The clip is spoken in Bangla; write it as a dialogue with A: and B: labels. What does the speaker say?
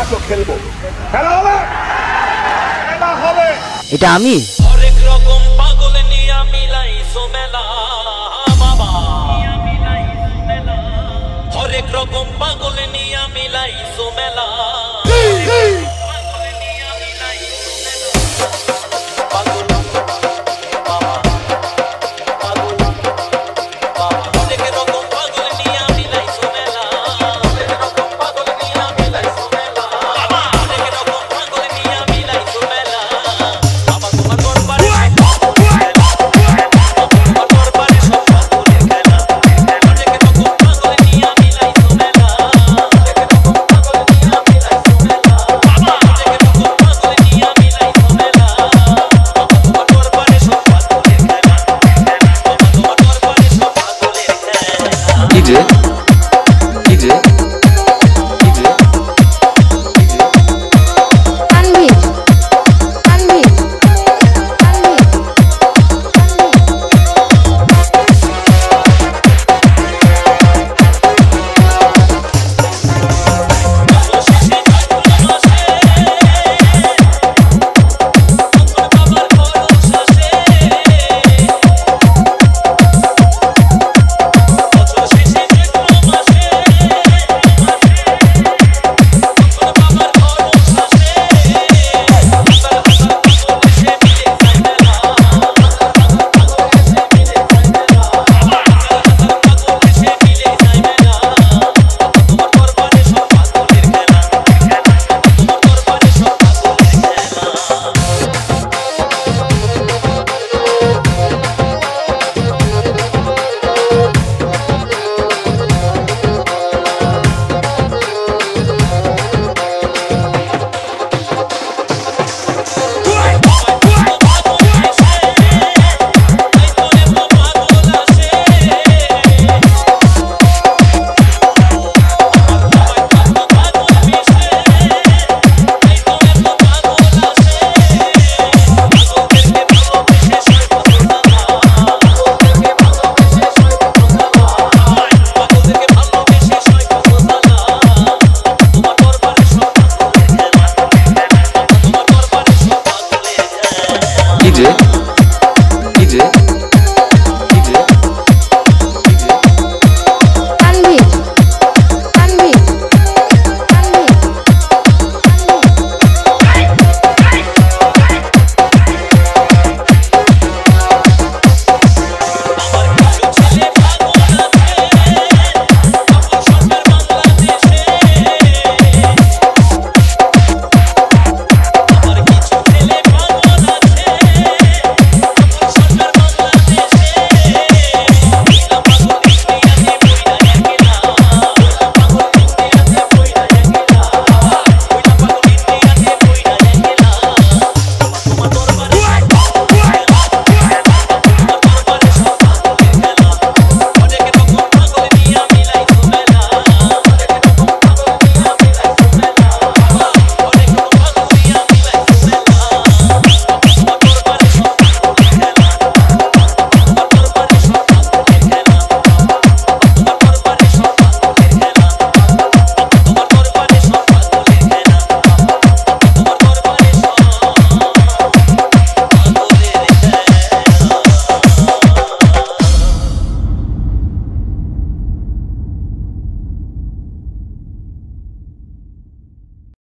A: এত খেলব। খেলা হবে? খেলা হবে।
B: এটা আমি?
C: হরেক রকম পাগল নিয়া মিলাই সোমেলা বাবা। হরেক রকম পাগল নিয়া মিলাই সোমেলা।